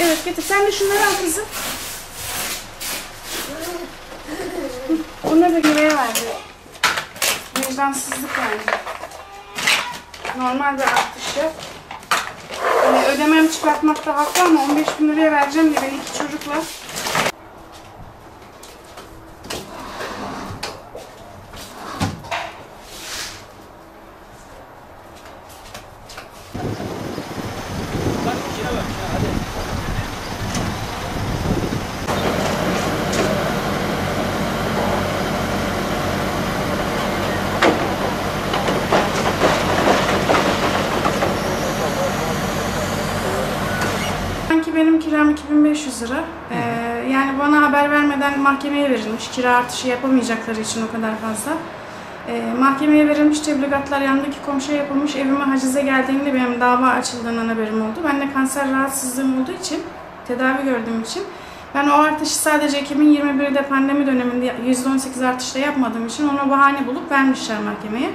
Evet getir. Sen de şunları al kızım. Bunları da göbeğe verdi. Vicdansızlık yani. Normal bir artışı. Yani ödemem çıkartmakta haklı ama 15 bin liraya vereceğim diye ben iki çocukla. Sanki benim kiram 2500 lira. Ee, yani bana haber vermeden mahkemeye verilmiş. Kira artışı yapamayacakları için o kadar fazla. Ee, mahkemeye verilmiş tebligatlar yanındaki komşuya yapılmış. Evime hacize geldiğinde benim dava açıldığından haberim oldu. Ben de kanser rahatsızlığım olduğu için, tedavi gördüğüm için ben o artışı sadece 2021'de pandemi döneminde %18 artışla yapmadığım için ona bahane bulup vermişler mahkemeye.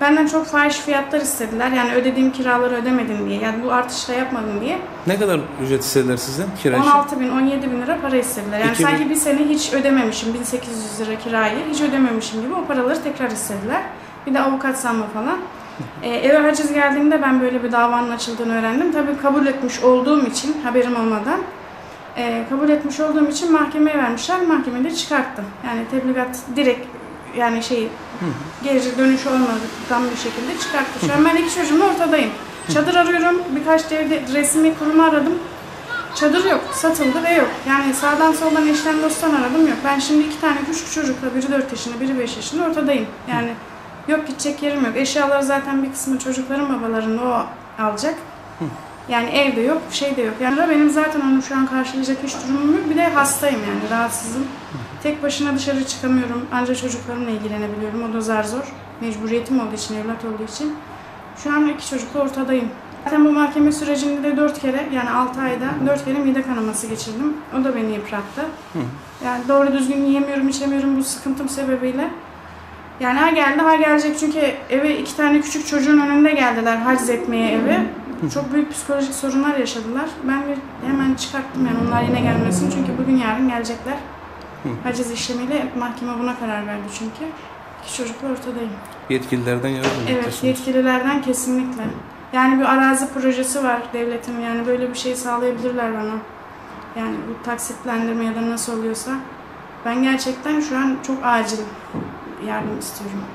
Benden çok fahiş fiyatlar istediler. Yani ödediğim kiraları ödemedim diye. Yani bu artışla yapmadım diye. Ne kadar ücret istediler sizden kira için? 16 bin, 17 bin lira para istediler. Yani 2000 sanki bir sene hiç ödememişim, 1800 lira kirayı hiç ödememişim gibi o paraları tekrar istediler. Bir de avukat sanma falan. Ee, eve haciz geldiğimde ben böyle bir davanın açıldığını öğrendim. Tabii kabul etmiş olduğum için haberim olmadan e, kabul etmiş olduğum için mahkemeye vermişler. Mahkemede çıkarttım. Yani tebligat direkt yani şey geri dönüş olmadan bir şekilde çıkarttı. Şu an ben iki çocuğumla ortadayım. Çadır arıyorum. Birkaç devlet resmi kurumu aradım. Çadır yok. Satıldı ve yok. Yani sağdan soldan eşten dosttan aradım yok. Ben şimdi iki tane küçük çocukla biri 4 yaşında biri 5 yaşında ortadayım. Yani yok gidecek yerim yok. Eşyaları zaten bir kısmı çocukların babalarında o alacak. Yani evde yok, şey de yok. Yani benim zaten onu şu an karşılayacak hiç durumum yok. Bir de hastayım yani rahatsızım. Tek başına dışarı çıkamıyorum. Ancak çocuklarımla ilgilenebiliyorum. O da zar zor. Mecburiyetim olduğu için, evlat olduğu için. Şu an iki çocukla ortadayım. Zaten bu mahkeme sürecinde de dört kere yani altı ayda dört kere mide kanaması geçirdim. O da beni yıprattı. Yani doğru düzgün yiyemiyorum, içemiyorum bu sıkıntım sebebiyle. Yani ha geldi ha gelecek çünkü eve iki tane küçük çocuğun önünde geldiler haciz etmeye eve. Çok büyük psikolojik sorunlar yaşadılar. Ben de hemen çıkarttım yani onlar yine gelmesin çünkü bugün yarın gelecekler. Haciz işlemiyle mahkeme buna karar verdi çünkü. İki çocukla ortadayım. Yetkililerden yardım Evet, bekliyorsunuz. yetkililerden kesinlikle. Yani bir arazi projesi var devletin yani böyle bir şey sağlayabilirler bana. Yani bu taksitlendirme ya da nasıl oluyorsa. Ben gerçekten şu an çok acil yardım istiyorum.